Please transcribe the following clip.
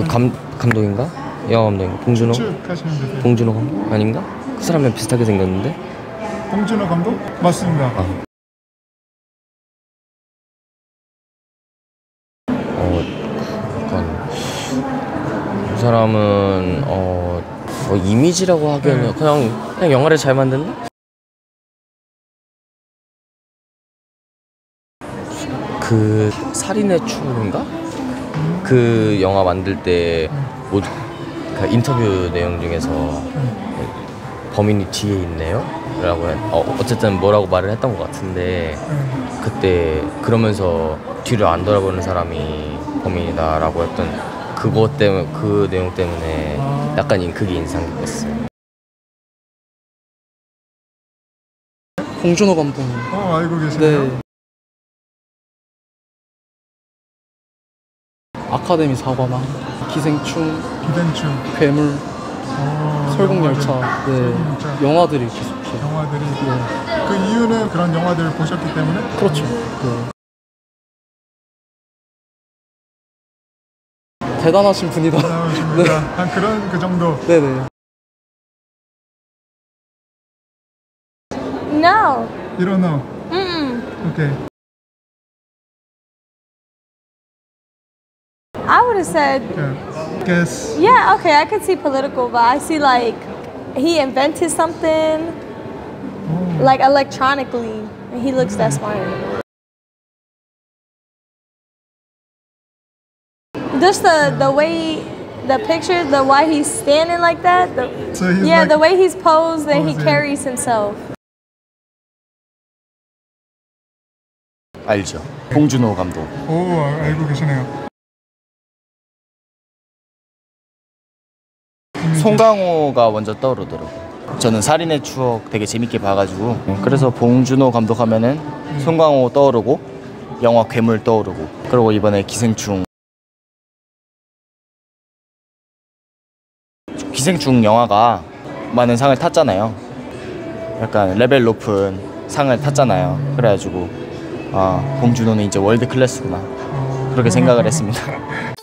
감 감독인가? 영화 감독인가? 봉준호? 되세요. 봉준호 감독 아닌가? 그 사람이랑 비슷하게 생겼는데. 봉준호 감독? 맞습니다. 아. 어 약간 이 사람은 어, 뭐 이미지라고 하기에는 네. 그냥 그냥 영화를 잘 만든다? 그 살인의 추억인가? 그 영화 만들 때 모두 그 인터뷰 내용 중에서 범인이 뒤에 있네요? 라고 해- 어, 어쨌든 뭐라고 말을 했던 것 같은데 네. 그때 그러면서 뒤를 안 돌아보는 사람이 범인이다라고 했던 그것 때문에 그 내용 때문에 아. 약간 인- 그게 인상 깊었어요. 봉준호 감독님. 어 알고 계시네요. 네. 아카데미 사과망, 기생충, 기생충, 괴물, 어, 설국열차, 영화들, 네. 설국열차. 영화들이 계속해요. 영화들이 네. 그 이유는 그런 영화들을 보셨기 때문에 그렇죠. 네. 대단하신 분이다. 나오십니다. 한 그런 그 정도. 네네. No. You don't know. Mm-mm. Okay. would have said, Yeah. Guess. yeah, okay, I could see political, but I see like he invented something like electronically, and he looks that smart. Just the the way the picture, the why he's standing like that. The, So he's yeah, like, the way he's posed and he posing. carries himself. 알죠. 봉준호 감독. 오 알고 계시네요. 송강호가 먼저 떠오르더라고요. 저는 살인의 추억 되게 재밌게 봐가지고 그래서 봉준호 감독 하면은 송강호 떠오르고 영화 괴물 떠오르고 그리고 이번에 기생충 기생충 영화가 많은 상을 탔잖아요. 약간 레벨 높은 상을 탔잖아요. 그래가지고 아 봉준호는 이제 world class구나 그렇게 생각을 했습니다.